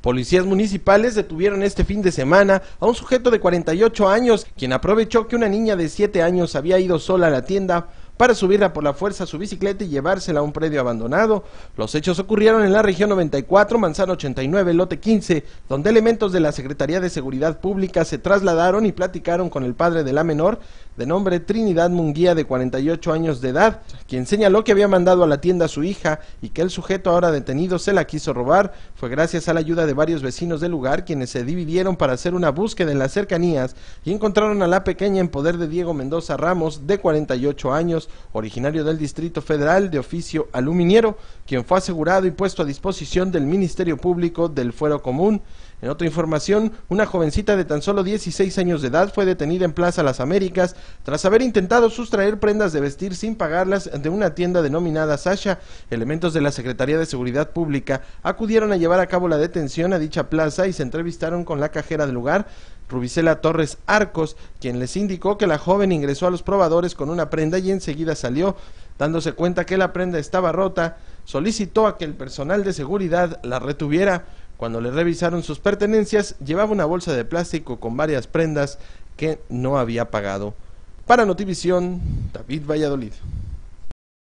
Policías municipales detuvieron este fin de semana a un sujeto de 48 años, quien aprovechó que una niña de 7 años había ido sola a la tienda para subirla por la fuerza a su bicicleta y llevársela a un predio abandonado. Los hechos ocurrieron en la región 94, Manzana 89, lote 15, donde elementos de la Secretaría de Seguridad Pública se trasladaron y platicaron con el padre de la menor, de nombre Trinidad Munguía, de 48 años de edad, quien señaló que había mandado a la tienda a su hija y que el sujeto ahora detenido se la quiso robar. Fue gracias a la ayuda de varios vecinos del lugar quienes se dividieron para hacer una búsqueda en las cercanías y encontraron a la pequeña en poder de Diego Mendoza Ramos, de 48 años, originario del Distrito Federal de oficio aluminiero, quien fue asegurado y puesto a disposición del Ministerio Público del Fuero Común. En otra información, una jovencita de tan solo 16 años de edad fue detenida en Plaza Las Américas tras haber intentado sustraer prendas de vestir sin pagarlas de una tienda denominada Sasha. Elementos de la Secretaría de Seguridad Pública acudieron a llevar a cabo la detención a dicha plaza y se entrevistaron con la cajera del lugar, Rubicela Torres Arcos, quien les indicó que la joven ingresó a los probadores con una prenda y enseguida salió. Dándose cuenta que la prenda estaba rota, solicitó a que el personal de seguridad la retuviera. Cuando le revisaron sus pertenencias, llevaba una bolsa de plástico con varias prendas que no había pagado. Para Notivisión, David Valladolid.